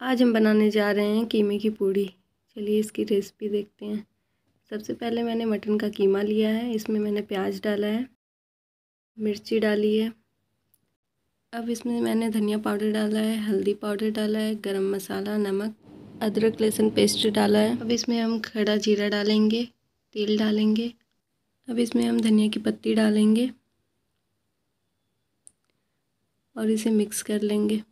आज हम बनाने जा रहे हैं कीमे की पूड़ी। चलिए इसकी रेसिपी देखते हैं। सबसे पहले मैंने मटन का कीमा लिया है। इसमें मैंने प्याज डाला है। मिर्ची डाली है। अब इसमें मैंने धनिया पाउडर डाला है, हल्दी पाउडर डाला है, गरम मसाला, नमक, अदरक, लहसुन पेस्ट डाला है। अब इसमें हम खड़ा जीरा डालेंगे, तेल डालेंगे। अब इसमें हम धनिया की पत्ती डालेंगे और इसे मिक्स कर लेंगे।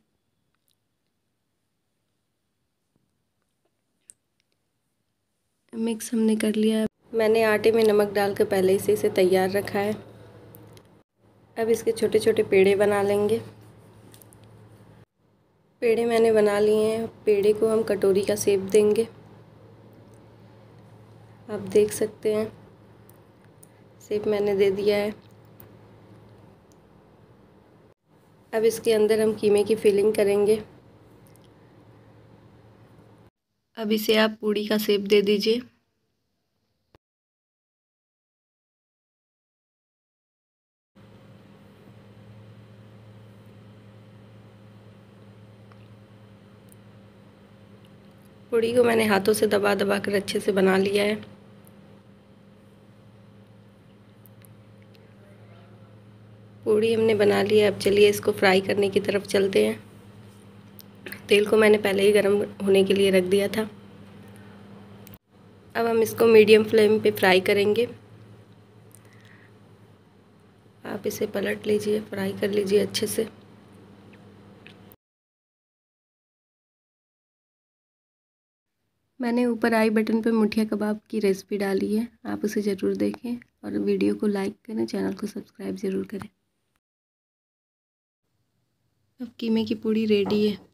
मिक्स हमने कर लिया है। मैंने आटे में नमक डाल कर पहले से इसे तैयार रखा है। अब इसके छोटे छोटे पेड़े बना लेंगे। पेड़े मैंने बना लिए हैं। पेड़े को हम कटोरी का सेप देंगे। आप देख सकते हैं। सेप मैंने दे दिया है। अब इसके अंदर हम कीमे की फिलिंग करेंगे। अब इसे आप पूड़ी का सेप दे दीजिए। पूड़ी को मैंने हाथों से दबा दबा कर अच्छे से बना लिया है। पूड़ी हमने बना लिया अब चलिए इसको फ्राई करने की तरफ़ चलते हैं। तेल को मैंने पहले ही गर्म होने के लिए रख दिया था। अब हम इसको मीडियम फ्लेम पे फ्राई करेंगे। आप इसे पलट लीजिए, फ्राई कर लीजिए अच्छे से। मैंने ऊपर आई बटन पर मुठिया कबाब की रेसिपी डाली है, आप उसे ज़रूर देखें और वीडियो को लाइक करें, चैनल को सब्सक्राइब ज़रूर करें। अब कीमे की पूड़ी रेडी है।